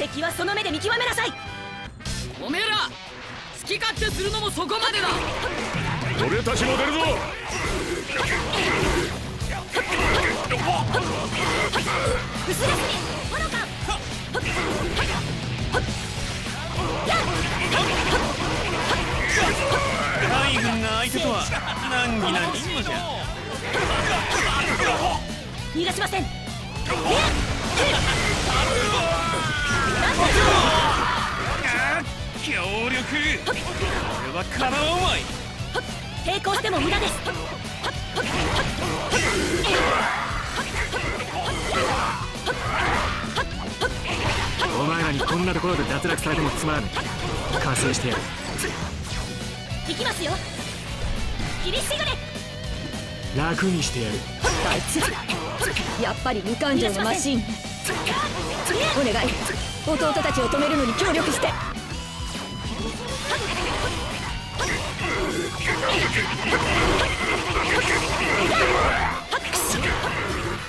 敵はその目で見極めなさい。おめえら好き勝手するのもそこまでだ。俺たちも出るぞ。薄軍が相手とは難儀な任務じゃ逃がしませんても無駄です。お前らにこんなところで脱落されてもつまらない加勢してやる。行きますよ。切りしぐれ楽にしてやる。あいつやっぱり無感情のマシン。お願い。弟たちを止めるのに協力して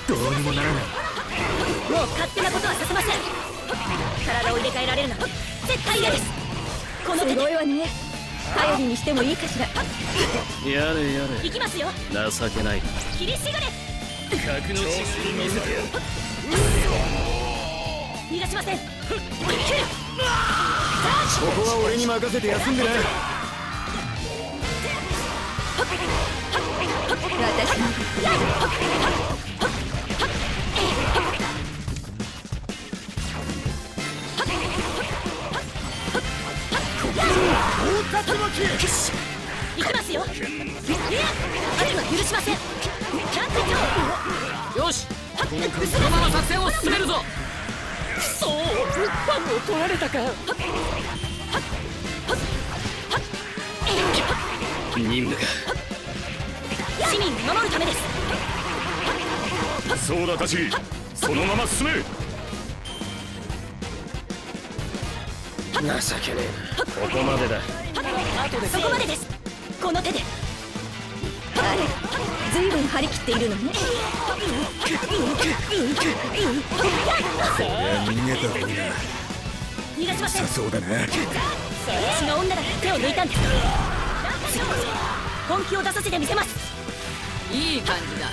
どうにもならないもう勝手なことはさせません。体を入れ替えられるな絶対嫌です。この手すいわね頼りにしてもいいかしら。やれや行きますよ。れ情けない。切りしぐれ。格の違い見せてやる。逃がしません。ここは俺に任せて休んでな任務か市民を守るためです。ソーダたちそのまま進め情けねえな。ここまでだ。そこまでです。この手で。あれ随分張り切っているのね。逃げた方が逃がしません。そうだな。私が女だから手を抜いたんです。次こそ本気を出させてみせますいい感じだ。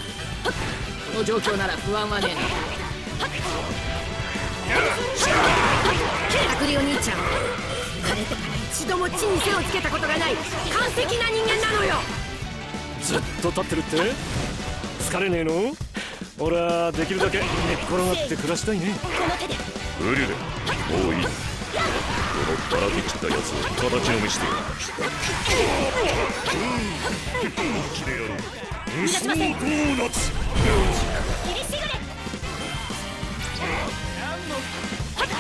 この状況なら不安はねえな。白竜兄ちゃん生まれてから一度も地に背をつけたことがない完璧な人間なのよずっと立ってるって疲れねえの俺はできるだけ寝っ転がって暮らしたいねこの手でウリュレもういいこのばらけ切ったやつを叩きのめしてやる逃がしませんドーナツ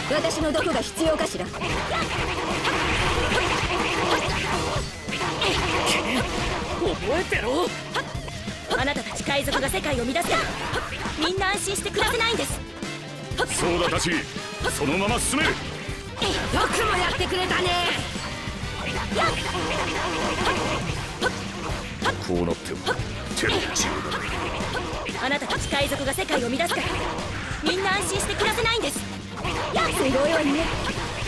私の毒が必要かしら？覚えてろ。あなたたち海賊が世界を乱みんな安心して暮らせないんです。ソーダたち。そのまま進めよくもやってくれたねこうなっても手の内を。あなたたち海賊が世界を乱すから。みんな安心して暮らせないんです。すごいわね。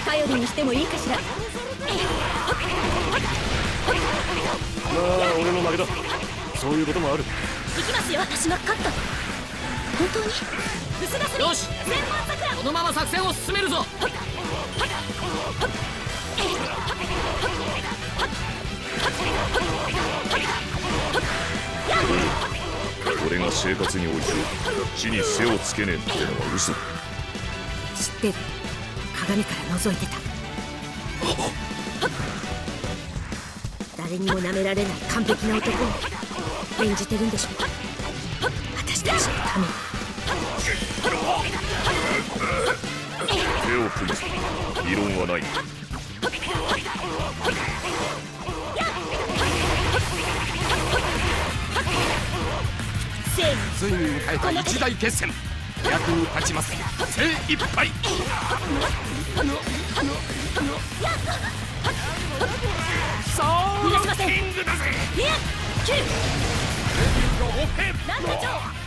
頼りにしてもいいかしら。まあ俺の負けだ。そういうこともある。行きますよ。私が勝ったの本当に？薄がすみよし！このまま作戦を進めるぞ生活において地に背をつけねえってのは嘘。だ知ってる。鏡から覗いてた。誰にも舐められない完璧な男を演じてるんでしょ私たちのために。手を組むぞ異論はないついに迎えた一大決戦。役に立ちます精一杯。ソウルキングだぜ。なんと